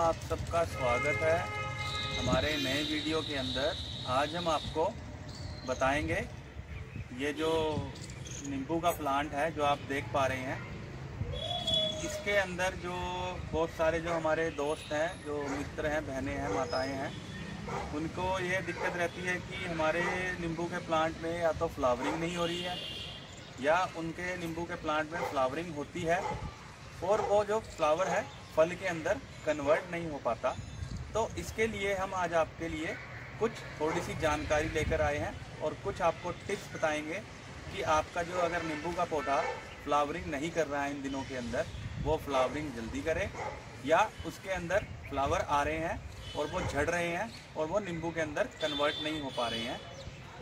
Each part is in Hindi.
आप सबका स्वागत है। हमारे नए वीडियो के अंदर आज हम आपको बताएँगे। ये जो नींबू का प्लांट है, जो आप देख पा रहे हैं, इसके अंदर जो बहुत सारे जो हमारे दोस्त हैं, जो मित्र हैं, बहनें हैं, माताएँ हैं, उनको ये दिक्कत रहती है कि हमारे नींबू के प्लांट में या तो फ्लावरिंग नहीं हो रही है, या उनके नींबू के प्लांट में फ्लावरिंग होती है, और वो जो फ्लावर है फल के अंदर कन्वर्ट नहीं हो पाता। तो इसके लिए हम आज आपके लिए कुछ थोड़ी सी जानकारी लेकर आए हैं और कुछ आपको टिप्स बताएँगे कि आपका जो अगर नींबू का पौधा फ्लावरिंग नहीं कर रहा है इन दिनों के अंदर, वो फ्लावरिंग जल्दी करे या उसके अंदर फ्लावर आ रहे हैं और वो झड़ रहे हैं और वो नींबू के अंदर कन्वर्ट नहीं हो पा रहे हैं।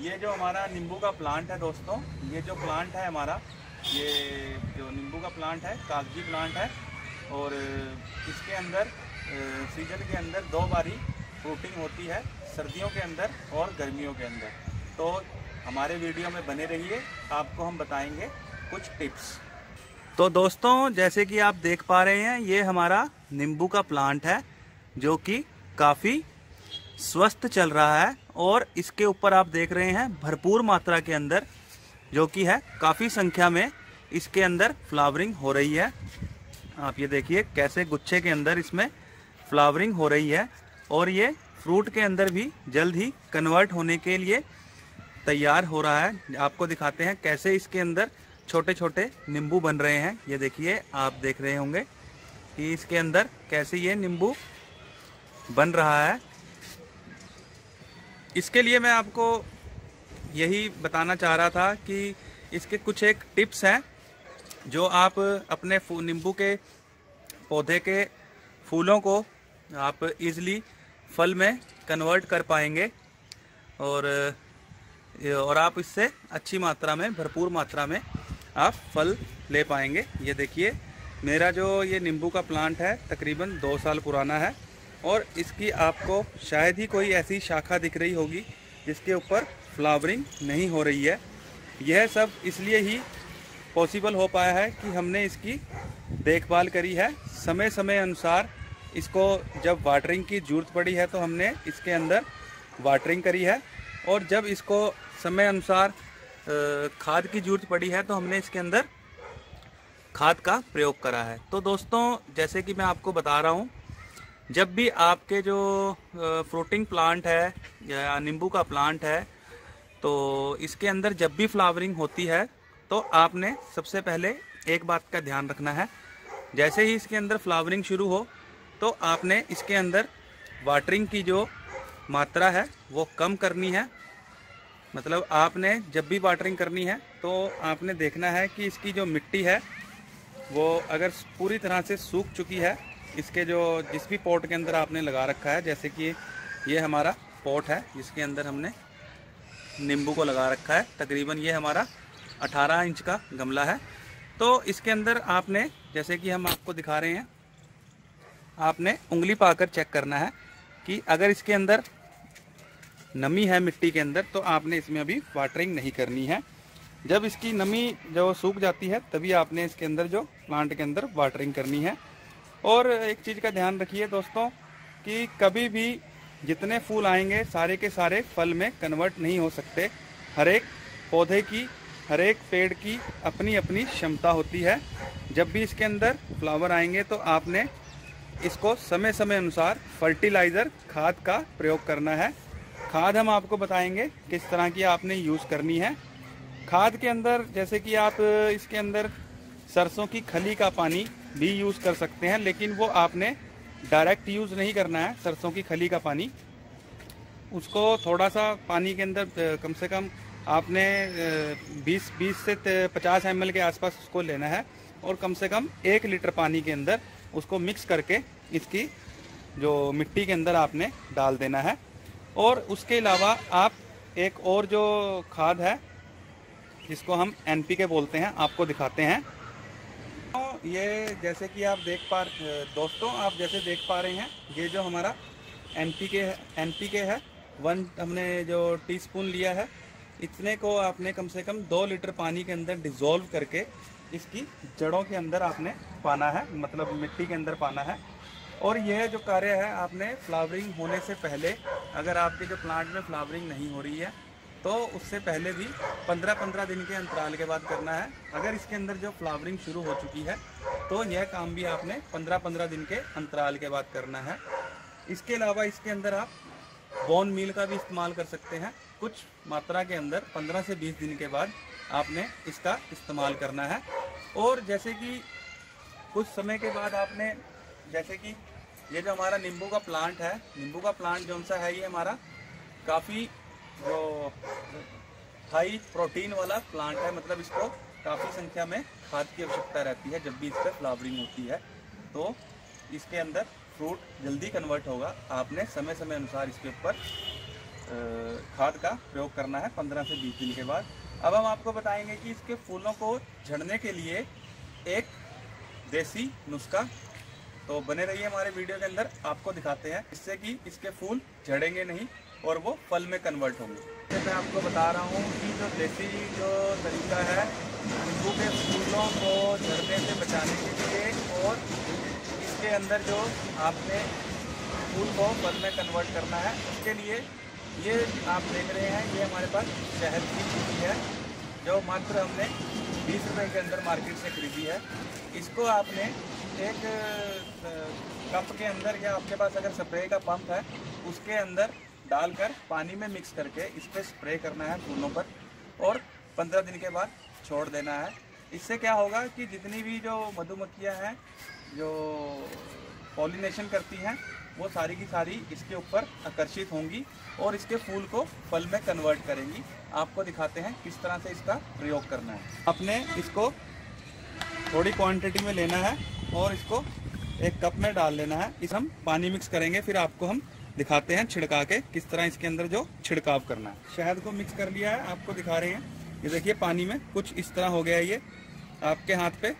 ये जो हमारा नींबू का प्लांट है दोस्तों, ये जो प्लांट है हमारा, ये जो नींबू का प्लांट है, कागज़ी प्लांट है और इसके अंदर सीज़न के अंदर दो बारी फ्रूटिंग होती है, सर्दियों के अंदर और गर्मियों के अंदर। तो हमारे वीडियो में बने रहिए, आपको हम बताएँगे कुछ टिप्स। तो दोस्तों, जैसे कि आप देख पा रहे हैं, ये हमारा नींबू का प्लांट है, जो कि काफ़ी स्वस्थ चल रहा है और इसके ऊपर आप देख रहे हैं भरपूर मात्रा के अंदर, जो कि है, काफ़ी संख्या में इसके अंदर फ्लावरिंग हो रही है। आप ये देखिए कैसे गुच्छे के अंदर इसमें फ्लावरिंग हो रही है और ये फ्रूट के अंदर भी जल्द ही कन्वर्ट होने के लिए तैयार हो रहा है। आपको दिखाते हैं कैसे इसके अंदर छोटे छोटे नींबू बन रहे हैं। ये देखिए, आप देख रहे होंगे कि इसके अंदर कैसे ये नींबू बन रहा है। इसके लिए मैं आपको यही बताना चाह रहा था कि इसके कुछ एक टिप्स हैं। जो आप अपने नींबू के पौधे के फूलों को आप इजली फल में कन्वर्ट कर पाएँगे और और आप इससे अच्छी मात्रा में, भरपूर मात्रा में आप फल ले पाएँगे। ये देखिए, मेरा जो ये नींबू का प्लांट है, तकरीबन दो साल पुराना है और इसकी आपको शायद ही कोई ऐसी शाखा दिख रही होगी जिसके ऊपर फ्लावरिंग नहीं हो रही है। यह सब इसलिए ही पॉसिबल हो पाया है कि हमने इसकी देखभाल करी है। समय समय अनुसार इसको जब वाटरिंग की ज़रूरत पड़ी है तो हमने इसके अंदर वाटरिंग करी है। और जब इसको समय अनुसार खाद की ज़रूरत पड़ी है तो हमने इसके अंदर खाद का प्रयोग करा है। तो दोस्तों, जैसे कि मैं आपको बता रहा हूँ, जब भी आपके जो फ्रूटिंग प्लांट है या नींबू का प्लांट है तो इसके अंदर जब भी फ्लावरिंग होती है तो आपने सबसे पहले एक बात का ध्यान रखना है। जैसे ही इसके अंदर फ्लावरिंग शुरू हो तो आपने इसके अंदर वाटरिंग की जो मात्रा है, वो कम करनी है। मतलब आपने जब भी वाटरिंग करनी है तो आपने देखना है कि इसकी जो मिट्टी है, वो अगर पूरी तरह से सूख चुकी है, इसके जो जिस भी पॉट के अंदर आपने लगा रखा है, जैसे कि ये हमारा पॉट है जिसके अंदर हमने नींबू को लगा रखा है। तकरीबन ये हमारा 18 इंच का गमला है। तो इसके अंदर आपने, जैसे कि हम आपको दिखा रहे हैं, आपने उंगली पाकर चेक करना है कि अगर इसके अंदर नमी है मिट्टी के अंदर तो आपने इसमें अभी वाटरिंग नहीं करनी है। जब इसकी नमी जो सूख जाती है, तभी आपने इसके अंदर जो प्लांट के अंदर वाटरिंग करनी है। और एक चीज़ का ध्यान रखिए दोस्तों, कि कभी भी जितने फूल आएँगे, सारे के सारे फल में कन्वर्ट नहीं हो सकते। हर एक पौधे की हर एक पेड़ की अपनी अपनी क्षमता होती है। जब भी इसके अंदर फ्लावर आएँगे तो आपने इसको समय समय अनुसार फर्टिलाइज़र, खाद का प्रयोग करना है। खाद हम आपको बताएँगे किस तरह की आपने यूज़ करनी है। खाद के अंदर, जैसे कि आप इसके अंदर सरसों की खली का पानी भी यूज़ कर सकते हैं, लेकिन वो आपने डायरेक्ट यूज़ नहीं करना है, सरसों की खली का पानी। उसको थोड़ा सा पानी के अंदर, कम से कम आपने 20 20 से 50 एम के आसपास उसको लेना है और कम से कम एक लीटर पानी के अंदर उसको मिक्स करके इसकी जो मिट्टी के अंदर आपने डाल देना है। और उसके अलावा आप एक और जो खाद है, जिसको हम एनपी के बोलते हैं, आपको दिखाते हैं। तो ये जैसे कि आप देख पा दोस्तों, आप जैसे देख पा रहे हैं, ये जो हमारा एन पी के है, एन पी के है, वन हमने जो टीस्पून लिया है इतने को आपने कम से कम दो लीटर पानी के अंदर डिज़ोल्व करके इसकी जड़ों के अंदर आपने पाना है मतलब मिट्टी के अंदर पाना है। और यह जो कार्य है, आपने फ्लावरिंग होने से पहले, अगर आपके जो प्लांट में फ्लावरिंग नहीं हो रही है तो उससे पहले भी 15-15 दिन के अंतराल के बाद करना है। अगर इसके अंदर जो फ्लावरिंग शुरू हो चुकी है तो यह काम भी आपने 15-15 दिन के अंतराल के बाद करना है। इसके अलावा इसके अंदर आप बोन मील का भी इस्तेमाल कर सकते हैं। कुछ मात्रा के अंदर 15 से 20 दिन के बाद आपने इसका इस्तेमाल करना है। और जैसे कि कुछ समय के बाद आपने, जैसे कि ये जो हमारा नींबू का प्लांट है, नींबू का प्लांट जो सा है ये हमारा काफ़ी जो हाई प्रोटीन वाला प्लांट है मतलब इसको काफ़ी संख्या में खाद की आवश्यकता रहती है जब भी इस पर फ्लावरिंग होती है। तो इसके अंदर फ्रूट जल्दी कन्वर्ट होगा। आपने समय समय अनुसार इसके ऊपर खाद का प्रयोग करना है 15 से 20 दिन के बाद। अब हम आपको बताएँगे कि इसके फूलों को झड़ने के लिए एक देसी नुस्खा तो बने रहिए हमारे वीडियो के अंदर। आपको दिखाते हैं इससे कि इसके फूल झड़ेंगे नहीं और वो फल में कन्वर्ट होंगे। मैं आपको बता रहा हूँ कि जो देसी जो तरीका है नींबू के फूलों को झड़ने से बचाने के लिए और इसके अंदर जो आपने फूल को फल में कन्वर्ट करना है, उसके लिए ये आप देख रहे हैं, ये हमारे पास शहद की चीज़ी है, जो मात्र हमने बीस रुपए के अंदर मार्केट से खरीदी है। इसको आपने एक कप के अंदर या आपके पास अगर स्प्रे का पंप है, उसके अंदर डालकर पानी में मिक्स करके इस पर स्प्रे करना है फूलों पर और पंद्रह दिन के बाद छोड़ देना है। इससे क्या होगा कि जितनी भी जो मधुमक्खियाँ हैं जो पॉलिनेशन करती हैं, वो सारी की सारी इसके ऊपर आकर्षित होंगी और इसके फूल को फल में कन्वर्ट करेंगी। आपको दिखाते हैं किस तरह से इसका प्रयोग करना है। आपने इसको थोड़ी क्वांटिटी में लेना है और इसको एक कप में डाल लेना है। इस हम पानी मिक्स करेंगे, फिर आपको हम दिखाते हैं छिड़का के किस तरह इसके अंदर जो छिड़काव करना है। शहद को मिक्स कर लिया है, आपको दिखा रहे हैं। ये देखिए, पानी में कुछ इस तरह हो गया ये। आपके हाथ पे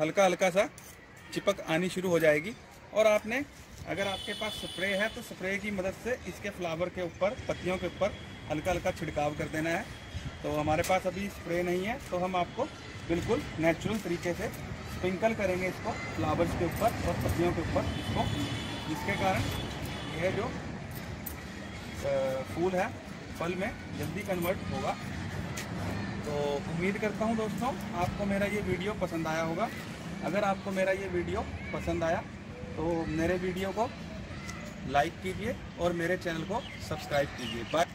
हल्का हल्का सा चिपक आनी शुरू हो जाएगी। और आपने, अगर आपके पास स्प्रे है तो स्प्रे की मदद से इसके फ्लावर के ऊपर, पत्तियों के ऊपर हल्का हल्का छिड़काव कर देना है। तो हमारे पास अभी स्प्रे नहीं है तो हम आपको बिल्कुल नेचुरल तरीके से स्प्रिंकल करेंगे इसको फ्लावर्स के ऊपर और पत्तियों के ऊपर इसको। जिसके कारण यह जो फूल है, फल में जल्दी कन्वर्ट होगा। तो उम्मीद करता हूँ दोस्तों, आपको मेरा ये वीडियो पसंद आया होगा। अगर आपको मेरा ये वीडियो पसंद आया तो मेरे वीडियो को लाइक कीजिए और मेरे चैनल को सब्सक्राइब कीजिए। बाय।